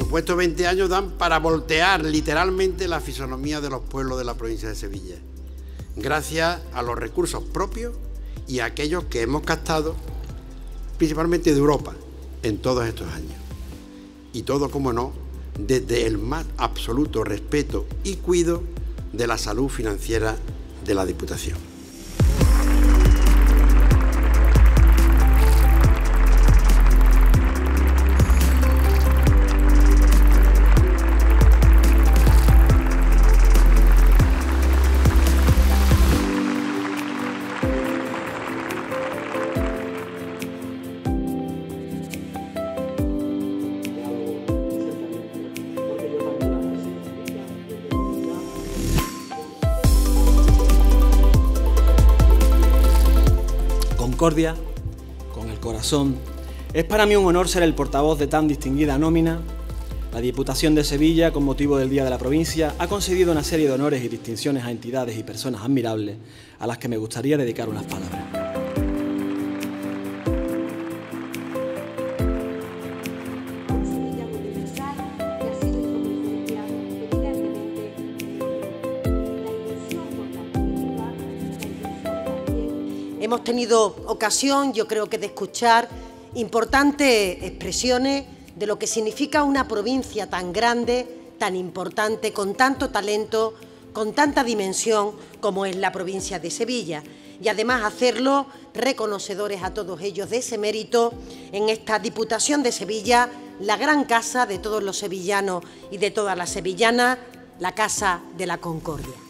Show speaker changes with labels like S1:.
S1: supuestos 20 años dan para voltear literalmente la fisonomía de los pueblos de la provincia de Sevilla, gracias a los recursos propios y a aquellos que hemos captado, principalmente de Europa, en todos estos años. Y todo, como no, desde el más absoluto respeto y cuido de la salud financiera de la Diputación.
S2: Con el corazón. Es para mí un honor ser el portavoz de tan distinguida nómina. La Diputación de Sevilla, con motivo del Día de la Provincia, ha concedido una serie de honores y distinciones a entidades y personas admirables a las que me gustaría dedicar unas palabras.
S3: Hemos tenido ocasión, yo creo que, de escuchar importantes expresiones de lo que significa una provincia tan grande, tan importante, con tanto talento, con tanta dimensión como es la provincia de Sevilla. Y además hacerlo reconocedores a todos ellos de ese mérito en esta Diputación de Sevilla, la gran casa de todos los sevillanos y de todas las sevillanas, la Casa de la Concordia.